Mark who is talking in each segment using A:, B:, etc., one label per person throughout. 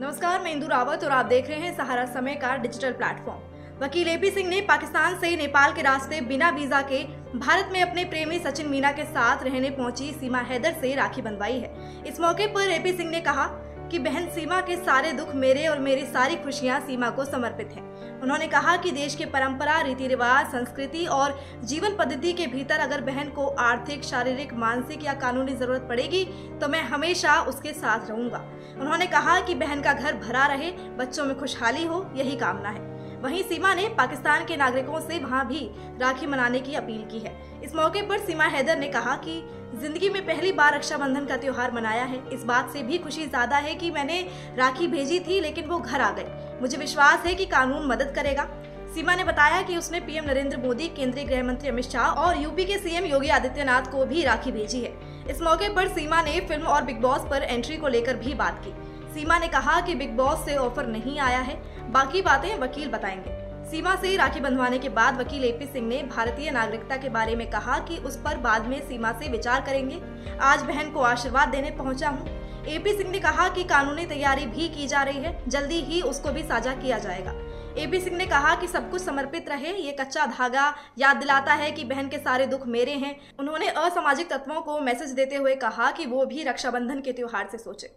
A: नमस्कार, मैं इंदू रावत और आप देख रहे हैं सहारा समय का डिजिटल प्लेटफॉर्म। वकील एपी सिंह ने पाकिस्तान से नेपाल के रास्ते बिना वीज़ा के भारत में अपने प्रेमी सचिन मीना के साथ रहने पहुँची सीमा हैदर से राखी बंधवाई है। इस मौके पर एपी सिंह ने कहा कि बहन सीमा के सारे दुख मेरे और मेरी सारी खुशियाँ सीमा को समर्पित हैं। उन्होंने कहा कि देश के परंपरा रीति रिवाज संस्कृति और जीवन पद्धति के भीतर अगर बहन को आर्थिक, शारीरिक, मानसिक या कानूनी ज़रूरत पड़ेगी तो मैं हमेशा उसके साथ रहूँगा उन्होंने कहा कि बहन का घर भरा रहे, बच्चों में खुशहाली हो, यही कामना है वहीं सीमा ने पाकिस्तान के नागरिकों से वहाँ भी राखी मनाने की अपील की है। इस मौके पर सीमा हैदर ने कहा कि ज़िंदगी में पहली बार रक्षाबंधन का त्योहार मनाया है। इस बात से भी खुशी ज़्यादा है कि मैंने राखी भेजी थी, लेकिन वो घर आ गए मुझे विश्वास है कि कानून मदद करेगा। सीमा ने बताया कि उसने पीएम नरेंद्र मोदी, केंद्रीय गृह मंत्री अमित शाह और यूपी के सीएम योगी आदित्यनाथ को भी राखी भेजी है। इस मौके पर सीमा ने फ़िल्म और बिग बॉस पर एंट्री को लेकर भी बात की। सीमा ने कहा कि बिग बॉस से ऑफ़र नहीं आया है। बाकी बातें वकील बताएँगे। सीमा से राखी बंधवाने के बाद वकील एपी सिंह ने भारतीय नागरिकता के बारे में कहा कि उस पर बाद में सीमा से विचार करेंगे। आज बहन को आशीर्वाद देने पहुँचा हूँ। एपी सिंह ने कहा कि कानूनी तैयारी भी की जा रही है। जल्दी ही उसको भी साझा किया जाएगा। एपी सिंह ने कहा कि सब कुछ समर्पित रहे, ये कच्चा धागा याद दिलाता है कि बहन के सारे दुख मेरे हैं। उन्होंने असामाजिक तत्वों को मैसेज देते हुए कहा कि वो भी रक्षाबंधन के त्योहार से सोचे।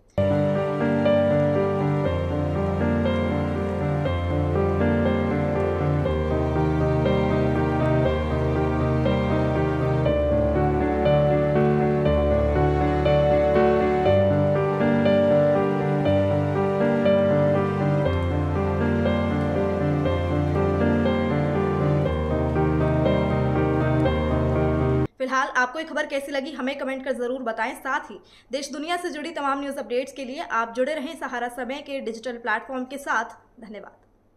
A: फ़िलहाल आपको ये खबर कैसी लगी, हमें कमेंट कर ज़रूर बताएँ। साथ ही, देश दुनिया से जुड़ी तमाम न्यूज़ अपडेट्स के लिए आप जुड़े रहें सहारा समय के डिजिटल प्लेटफॉर्म के साथ। धन्यवाद।